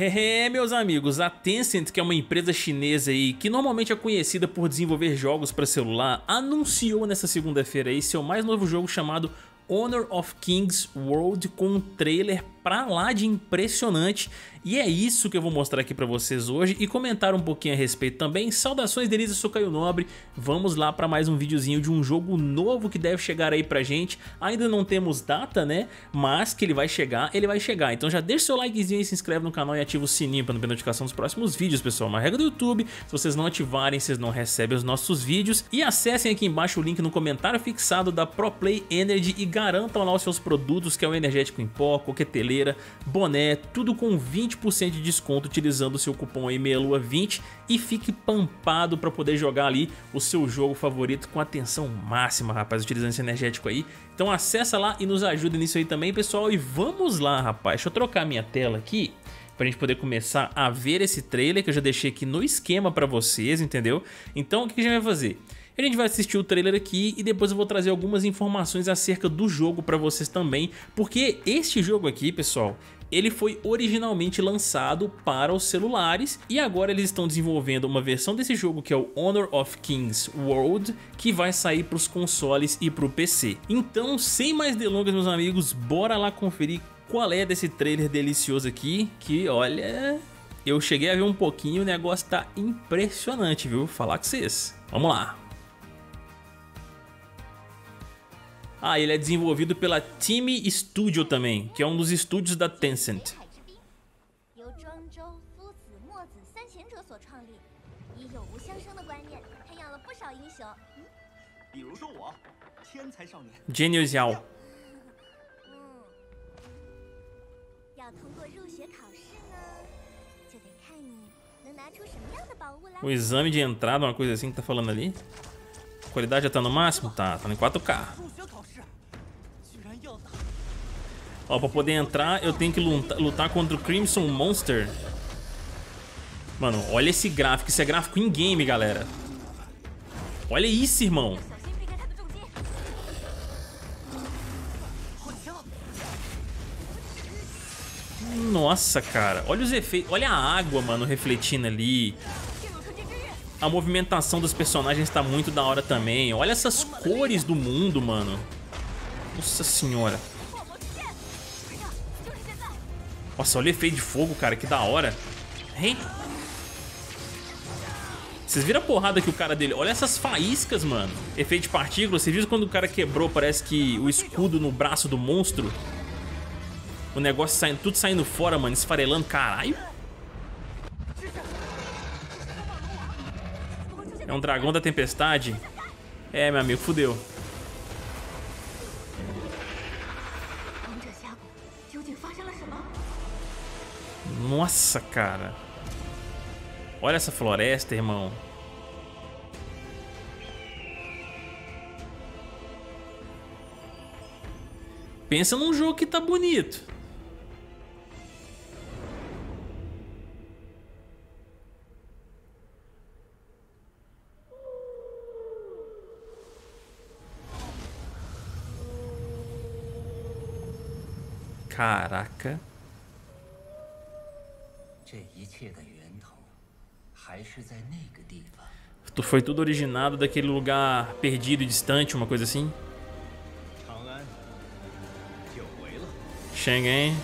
É, meus amigos, a Tencent, que é uma empresa chinesa aí, que normalmente é conhecida por desenvolver jogos para celular, anunciou nessa segunda-feira aí seu mais novo jogo chamado Honor of Kings World com um trailer pra lá de impressionante e é isso que eu vou mostrar aqui pra vocês hoje e comentar um pouquinho a respeito também. Saudações Denise, eu sou Caio Nobre, vamos lá pra mais um videozinho de um jogo novo que deve chegar aí pra gente. Ainda não temos data, né, mas que ele vai chegar, ele vai chegar. Então já deixa seu likezinho se inscreve no canal e ativa o sininho pra não perder notificação dos próximos vídeos, pessoal. Uma regra do YouTube, se vocês não ativarem, vocês não recebem os nossos vídeos. E acessem aqui embaixo o link no comentário fixado da ProPlay Energy e garantam lá os seus produtos, que é o energético em pó, coqueteleira, boné, tudo com 20% de desconto utilizando o seu cupom aí MEIALUA20 e fique pampado para poder jogar ali o seu jogo favorito com atenção máxima, rapaz, utilizando esse energético aí. Então acessa lá e nos ajuda nisso aí também, pessoal, e vamos lá, rapaz. Deixa eu trocar minha tela aqui pra gente poder começar a ver esse trailer que eu já deixei aqui no esquema pra vocês, entendeu? Então o que a gente vai fazer? A gente vai assistir o trailer aqui e depois eu vou trazer algumas informações acerca do jogo para vocês também, porque este jogo aqui, pessoal, ele foi originalmente lançado para os celulares e agora eles estão desenvolvendo uma versão desse jogo que é o Honor of Kings World, que vai sair para os consoles e para o PC. Então, sem mais delongas, meus amigos, bora lá conferir qual é desse trailer delicioso aqui, que olha... Eu cheguei a ver um pouquinho o negócio tá impressionante, viu? Vou falar com vocês. Vamos lá. Ah, ele é desenvolvido pela Team Studio também, que é um dos estúdios da Tencent. Genius Yao. O exame de entrada, uma coisa assim que tá falando ali. A qualidade já tá no máximo? Tá, tá em 4K. Ó, pra poder entrar, eu tenho que lutar, lutar contra o Crimson Monster. Mano, olha esse gráfico. Isso é gráfico in-game, galera. Olha isso, irmão. Nossa, cara. Olha os efeitos. Olha a água, mano, refletindo ali. A movimentação dos personagens tá muito da hora também. Olha essas cores do mundo, mano. Nossa senhora. Nossa, olha o efeito de fogo, cara. Que da hora. Hein? Vocês viram a porrada que o cara dele... Olha essas faíscas, mano. Efeito de partículas. Vocês viram quando o cara quebrou, parece que o escudo no braço do monstro? O negócio saindo, tudo saindo fora, mano. Esfarelando. Caralho. É um dragão da tempestade? É, meu amigo, fudeu. Nossa, cara. Olha essa floresta, irmão. Pensa num jogo que tá bonito. Caraca. Foi tudo originado daquele lugar perdido e distante, uma coisa assim? Schengen.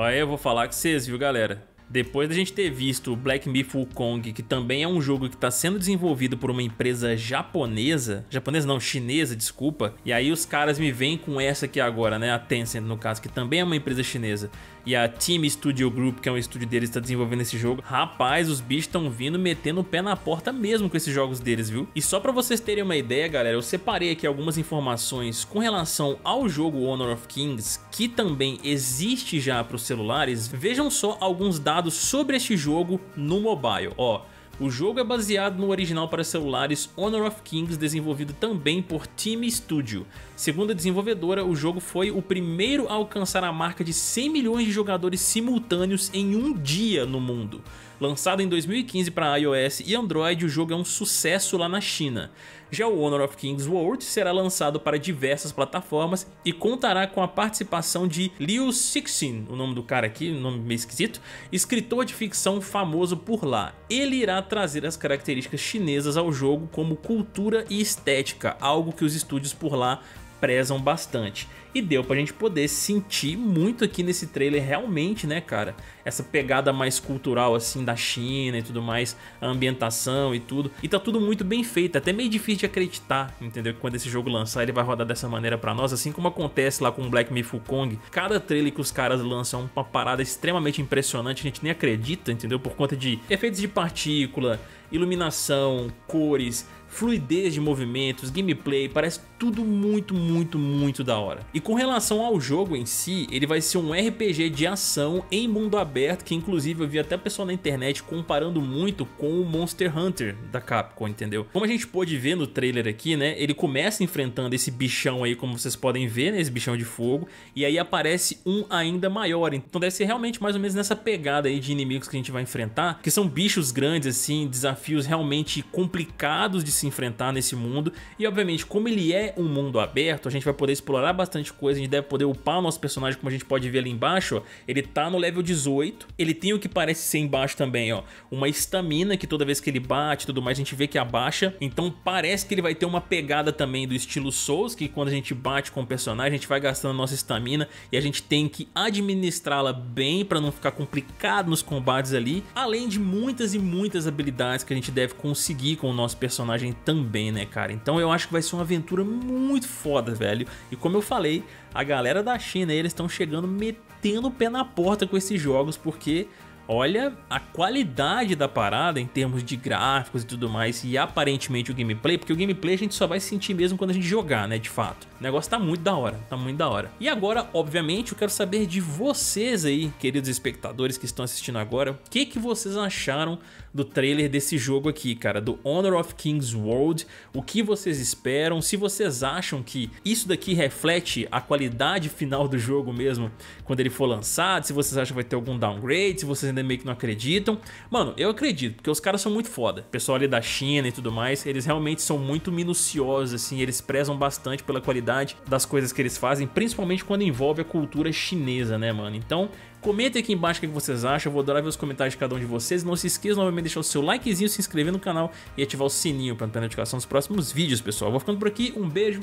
Olha, eu vou falar com vocês, viu, galera? Depois da gente ter visto Black Myth Wukong, que também é um jogo que está sendo desenvolvido por uma empresa japonesa, japonesa não, chinesa, desculpa, e aí os caras me vêm com essa aqui agora, né, a Tencent no caso, que também é uma empresa chinesa, e a Team Studio Group, que é um estúdio deles, está desenvolvendo esse jogo. Rapaz, os bichos estão vindo metendo o pé na porta mesmo com esses jogos deles, viu? E só para vocês terem uma ideia, galera, eu separei aqui algumas informações com relação ao jogo Honor of Kings, que também existe já para os celulares. Vejam só alguns dados sobre este jogo no mobile, ó. O jogo é baseado no original para celulares Honor of Kings, desenvolvido também por Team Studio. Segundo a desenvolvedora, o jogo foi o primeiro a alcançar a marca de 100 milhões de jogadores simultâneos em um dia no mundo. Lançado em 2015 para iOS e Android, o jogo é um sucesso lá na China. Já o Honor of Kings World será lançado para diversas plataformas e contará com a participação de Liu Cixin, o nome do cara aqui, nome meio esquisito, escritor de ficção famoso por lá. Ele irá trazer as características chinesas ao jogo como cultura e estética, algo que os estúdios por lá prezam bastante. E deu pra gente poder sentir muito aqui nesse trailer realmente, né, cara? Essa pegada mais cultural, assim, da China e tudo mais, a ambientação e tudo. E tá tudo muito bem feito, até meio difícil de acreditar, entendeu? Que quando esse jogo lançar ele vai rodar dessa maneira pra nós, assim como acontece lá com o Black Myth Kong. Cada trailer que os caras lançam é uma parada extremamente impressionante, a gente nem acredita, entendeu? Por conta de efeitos de partícula, iluminação, cores, fluidez de movimentos, gameplay, parece tudo muito, muito, muito da hora. E com relação ao jogo em si, ele vai ser um RPG de ação em mundo aberto, que inclusive eu vi até pessoal na internet comparando muito com o Monster Hunter da Capcom, entendeu? Como a gente pôde ver no trailer aqui, né, ele começa enfrentando esse bichão aí, como vocês podem ver, né, esse bichão de fogo, e aí aparece um ainda maior, então deve ser realmente mais ou menos nessa pegada aí de inimigos que a gente vai enfrentar, que são bichos grandes assim, desafios realmente complicados de se enfrentar nesse mundo, e obviamente como ele é um mundo aberto, a gente vai poder explorar bastante coisa, a gente deve poder upar o nosso personagem, como a gente pode ver ali embaixo, ó, ele tá no level 18, ele tem o que parece ser embaixo também, ó, uma estamina que toda vez que ele bate e tudo mais, a gente vê que abaixa, então parece que ele vai ter uma pegada também do estilo Souls, que quando a gente bate com o personagem, a gente vai gastando nossa estamina e a gente tem que administrá-la bem para não ficar complicado nos combates ali, além de muitas e muitas habilidades que a gente deve conseguir com o nosso personagem também, né, cara? Então eu acho que vai ser uma aventura muito foda, velho. E como eu falei, a galera da China, eles estão chegando metendo o pé na porta com esses jogos, porque olha a qualidade da parada em termos de gráficos e tudo mais e aparentemente o gameplay, porque o gameplay a gente só vai sentir mesmo quando a gente jogar, né, de fato. O negócio tá muito da hora, tá muito da hora. E agora, obviamente, eu quero saber de vocês aí, queridos espectadores que estão assistindo agora, o que que vocês acharam do trailer desse jogo aqui, cara, do Honor of Kings World, o que vocês esperam, se vocês acham que isso daqui reflete a qualidade final do jogo mesmo, quando ele for lançado, se vocês acham que vai ter algum downgrade, se vocês ainda meio que não acreditam. Mano, eu acredito, porque os caras são muito foda. O pessoal ali da China e tudo mais, eles realmente são muito minuciosos, assim, eles prezam bastante pela qualidade das coisas que eles fazem, principalmente quando envolve a cultura chinesa, né, mano? Então, Comentem aqui embaixo o que vocês acham, eu vou adorar ver os comentários de cada um de vocês. Não se esqueça novamente de deixar o seu likezinho, se inscrever no canal e ativar o sininho para não ter notificação dos próximos vídeos, pessoal. vou ficando por aqui, um beijo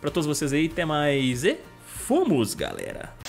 para todos vocês aí, até mais e fomos, galera!